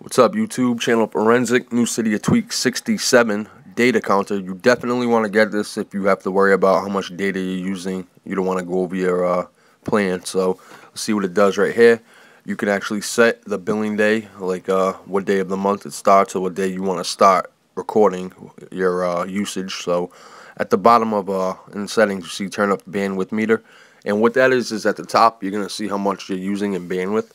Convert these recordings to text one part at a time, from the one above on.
What's up, YouTube? Channel Forensic, new Cydia Tweak 67 data counter. You definitely want to get this if you have to worry about how much data you're using. You don't want to go over your uh, plan. So, let's see what it does right here. You can actually set the billing day, like uh, what day of the month it starts or what day you want to start recording your uh, usage. So, at the bottom of uh, in settings, you see turn up bandwidth meter. And what that is, is at the top, you're going to see how much you're using in bandwidth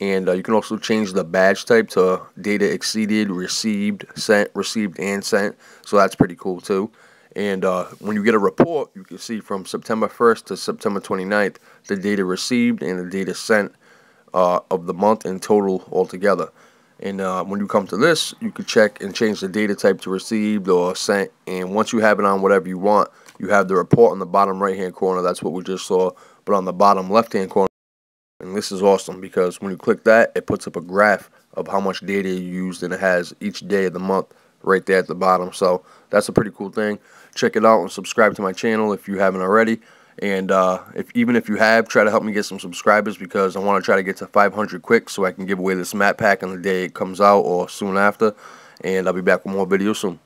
and uh, you can also change the badge type to data exceeded, received, sent, received, and sent. So that's pretty cool too. And uh, when you get a report, you can see from September 1st to September 29th the data received and the data sent uh, of the month in total altogether. And uh, when you come to this, you can check and change the data type to received or sent. And once you have it on whatever you want, you have the report on the bottom right hand corner. That's what we just saw. But on the bottom left hand corner, and this is awesome because when you click that, it puts up a graph of how much data you used and it has each day of the month right there at the bottom. So that's a pretty cool thing. Check it out and subscribe to my channel if you haven't already. And uh, if even if you have, try to help me get some subscribers because I want to try to get to 500 quick so I can give away this map pack on the day it comes out or soon after. And I'll be back with more videos soon.